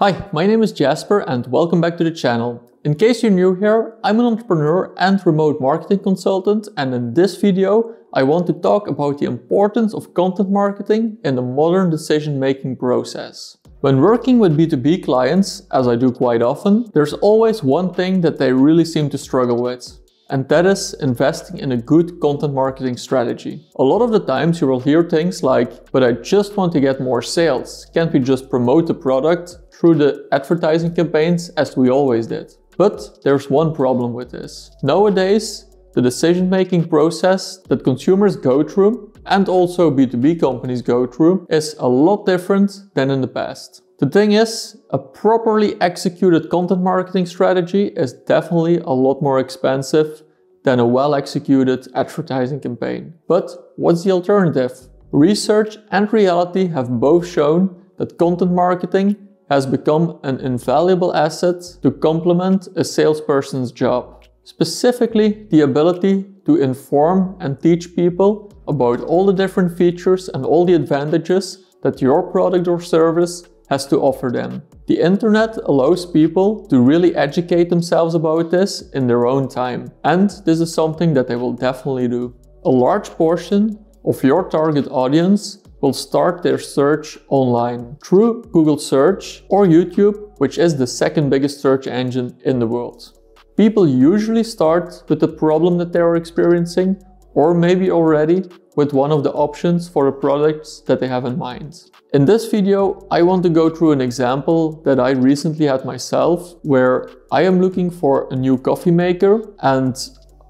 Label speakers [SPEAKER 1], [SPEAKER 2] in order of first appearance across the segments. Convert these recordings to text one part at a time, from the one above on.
[SPEAKER 1] Hi, my name is Jasper and welcome back to the channel. In case you're new here, I'm an entrepreneur and remote marketing consultant and in this video I want to talk about the importance of content marketing in the modern decision-making process. When working with B2B clients, as I do quite often, there's always one thing that they really seem to struggle with. And that is investing in a good content marketing strategy. A lot of the times you will hear things like, but I just want to get more sales. Can't we just promote the product through the advertising campaigns as we always did? But there's one problem with this. Nowadays, the decision-making process that consumers go through and also B2B companies go through is a lot different than in the past. The thing is, a properly executed content marketing strategy is definitely a lot more expensive than a well-executed advertising campaign. But what's the alternative? Research and reality have both shown that content marketing has become an invaluable asset to complement a salesperson's job. Specifically, the ability to inform and teach people about all the different features and all the advantages that your product or service has to offer them. The internet allows people to really educate themselves about this in their own time. And this is something that they will definitely do. A large portion of your target audience will start their search online through Google search or YouTube, which is the second biggest search engine in the world. People usually start with the problem that they are experiencing or maybe already with one of the options for the products that they have in mind. In this video, I want to go through an example that I recently had myself where I am looking for a new coffee maker and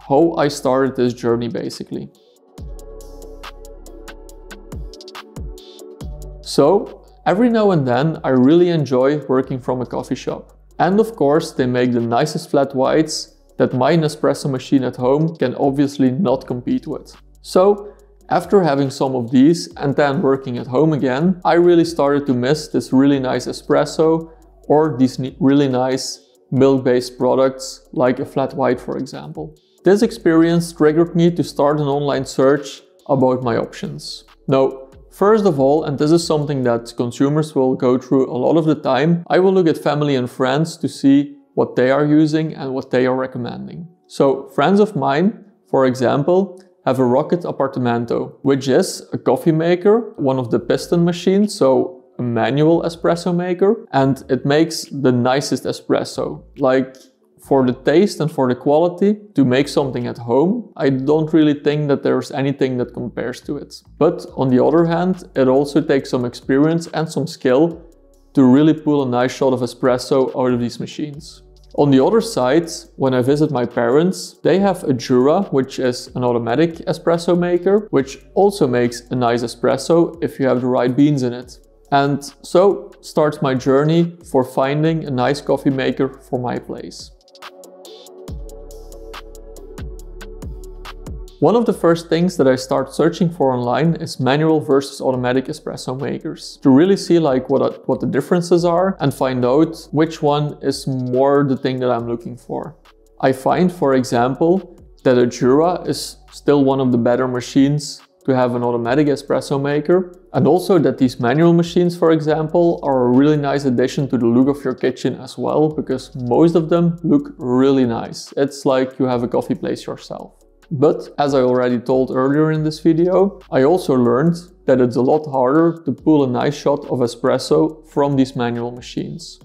[SPEAKER 1] how I started this journey basically. So, every now and then I really enjoy working from a coffee shop. And of course, they make the nicest flat whites that my Nespresso machine at home can obviously not compete with. So, after having some of these and then working at home again, I really started to miss this really nice espresso or these really nice milk-based products like a flat white for example. This experience triggered me to start an online search about my options. Now, First of all, and this is something that consumers will go through a lot of the time, I will look at family and friends to see what they are using and what they are recommending. So friends of mine, for example, have a Rocket Appartamento, which is a coffee maker, one of the piston machines, so a manual espresso maker, and it makes the nicest espresso. Like for the taste and for the quality to make something at home, I don't really think that there's anything that compares to it. But on the other hand, it also takes some experience and some skill to really pull a nice shot of espresso out of these machines. On the other side, when I visit my parents, they have a Jura, which is an automatic espresso maker, which also makes a nice espresso if you have the right beans in it. And so starts my journey for finding a nice coffee maker for my place. One of the first things that I start searching for online is manual versus automatic espresso makers to really see like what, what the differences are and find out which one is more the thing that I'm looking for. I find, for example, that a Jura is still one of the better machines to have an automatic espresso maker and also that these manual machines, for example, are a really nice addition to the look of your kitchen as well because most of them look really nice. It's like you have a coffee place yourself. But as I already told earlier in this video, I also learned that it's a lot harder to pull a nice shot of espresso from these manual machines.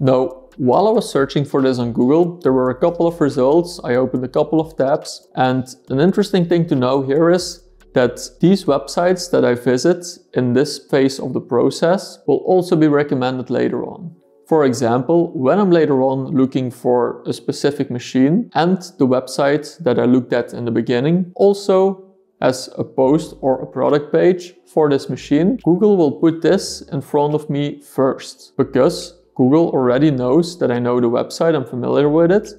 [SPEAKER 1] Now, while I was searching for this on Google, there were a couple of results, I opened a couple of tabs, and an interesting thing to know here is that these websites that I visit in this phase of the process will also be recommended later on. For example, when I'm later on looking for a specific machine and the website that I looked at in the beginning also as a post or a product page for this machine, Google will put this in front of me first because Google already knows that I know the website, I'm familiar with it.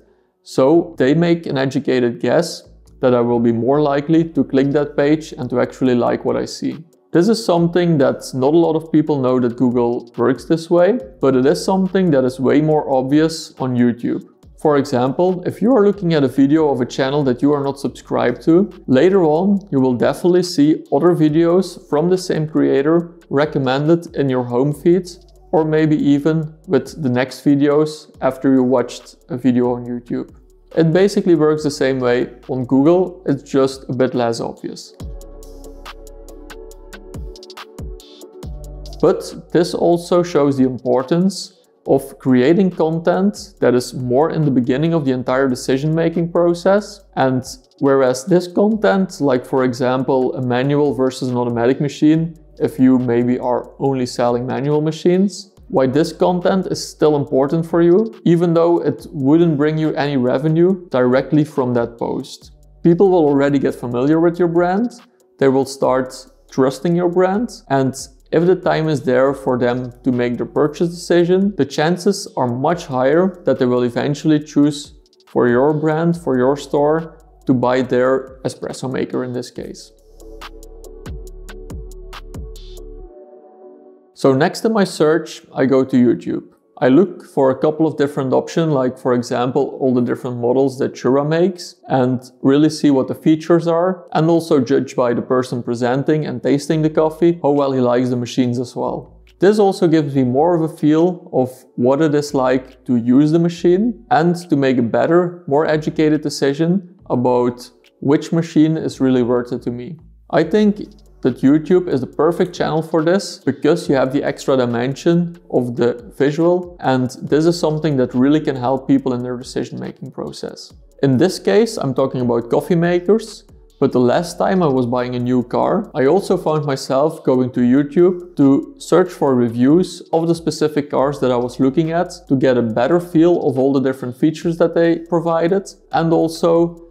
[SPEAKER 1] So they make an educated guess that I will be more likely to click that page and to actually like what I see. This is something that not a lot of people know that Google works this way, but it is something that is way more obvious on YouTube. For example, if you are looking at a video of a channel that you are not subscribed to, later on you will definitely see other videos from the same creator recommended in your home feed or maybe even with the next videos after you watched a video on YouTube. It basically works the same way on Google, it's just a bit less obvious. But this also shows the importance of creating content that is more in the beginning of the entire decision-making process. And whereas this content, like for example, a manual versus an automatic machine, if you maybe are only selling manual machines, why this content is still important for you, even though it wouldn't bring you any revenue directly from that post. People will already get familiar with your brand, they will start trusting your brand, and if the time is there for them to make their purchase decision, the chances are much higher that they will eventually choose for your brand, for your store, to buy their espresso maker in this case. So next in my search, I go to YouTube. I look for a couple of different options, like for example, all the different models that Jura makes and really see what the features are and also judge by the person presenting and tasting the coffee, how well he likes the machines as well. This also gives me more of a feel of what it is like to use the machine and to make a better, more educated decision about which machine is really worth it to me. I think that YouTube is the perfect channel for this because you have the extra dimension of the visual and this is something that really can help people in their decision making process. In this case, I'm talking about coffee makers, but the last time I was buying a new car, I also found myself going to YouTube to search for reviews of the specific cars that I was looking at to get a better feel of all the different features that they provided and also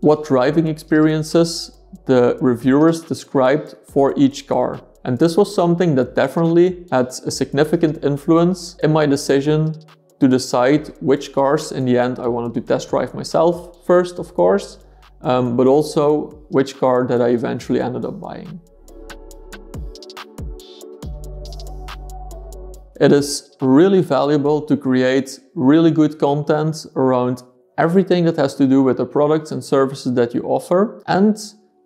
[SPEAKER 1] what driving experiences the reviewers described for each car. And this was something that definitely had a significant influence in my decision to decide which cars in the end I wanted to test drive myself first, of course, um, but also which car that I eventually ended up buying. It is really valuable to create really good content around everything that has to do with the products and services that you offer and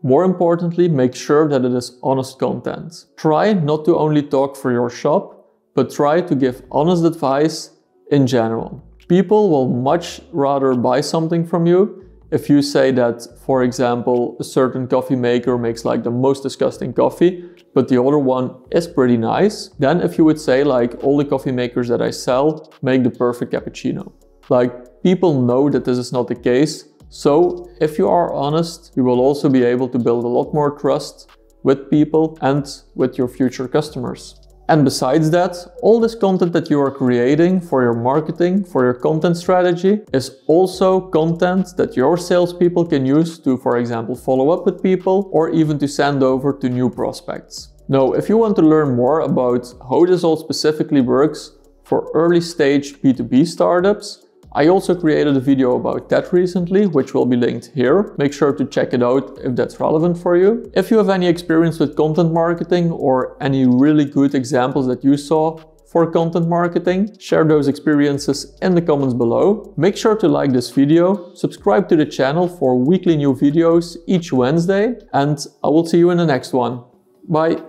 [SPEAKER 1] more importantly, make sure that it is honest content. Try not to only talk for your shop, but try to give honest advice in general. People will much rather buy something from you if you say that, for example, a certain coffee maker makes like the most disgusting coffee, but the other one is pretty nice, than if you would say like all the coffee makers that I sell make the perfect cappuccino. Like people know that this is not the case, so if you are honest, you will also be able to build a lot more trust with people and with your future customers. And besides that, all this content that you are creating for your marketing, for your content strategy, is also content that your salespeople can use to, for example, follow up with people or even to send over to new prospects. Now, if you want to learn more about how this all specifically works for early stage B2B startups, I also created a video about that recently, which will be linked here. Make sure to check it out if that's relevant for you. If you have any experience with content marketing or any really good examples that you saw for content marketing, share those experiences in the comments below. Make sure to like this video, subscribe to the channel for weekly new videos each Wednesday, and I will see you in the next one. Bye!